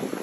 you.